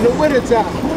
in the wintertime.